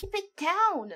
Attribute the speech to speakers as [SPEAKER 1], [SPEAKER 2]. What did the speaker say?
[SPEAKER 1] keep it down.